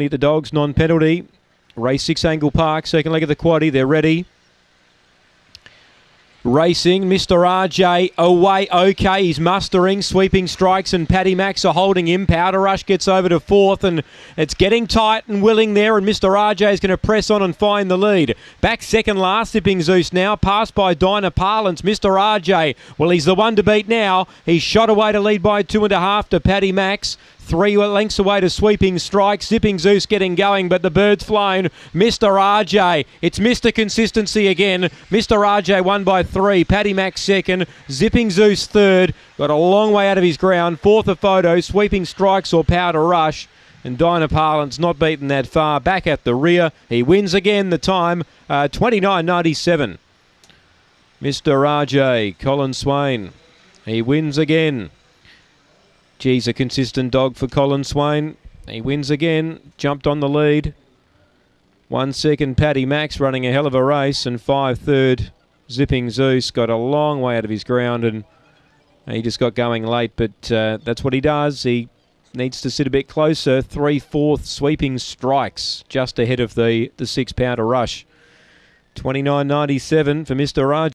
definitely the dogs, non penalty. Race six Angle Park, second leg of the quaddy. They're ready. Racing, Mr. RJ away. Okay, he's mustering, sweeping strikes, and Paddy Max are holding him. Powder Rush gets over to fourth, and it's getting tight and willing there. And Mr. RJ is going to press on and find the lead. Back second last, Zipping Zeus now, passed by Dinah Parlance. Mr. RJ, well, he's the one to beat now. He's shot away to lead by two and a half to Paddy Max. Three lengths away to sweeping strike. Zipping Zeus getting going, but the bird's flown. Mr. RJ. It's Mr. Consistency again. Mr. RJ won by three. Paddy Max second. Zipping Zeus third. Got a long way out of his ground. Fourth of photo. Sweeping strikes or powder rush. And Dinah Parlance not beaten that far. Back at the rear. He wins again the time. Uh, 29.97. Mr. RJ. Colin Swain. He wins again. Geez, a consistent dog for Colin Swain. He wins again. Jumped on the lead. One second, Paddy Max running a hell of a race, and five third, Zipping Zeus got a long way out of his ground, and he just got going late. But uh, that's what he does. He needs to sit a bit closer. Three fourth sweeping strikes just ahead of the the six powder rush. Twenty nine ninety seven for Mister Raj.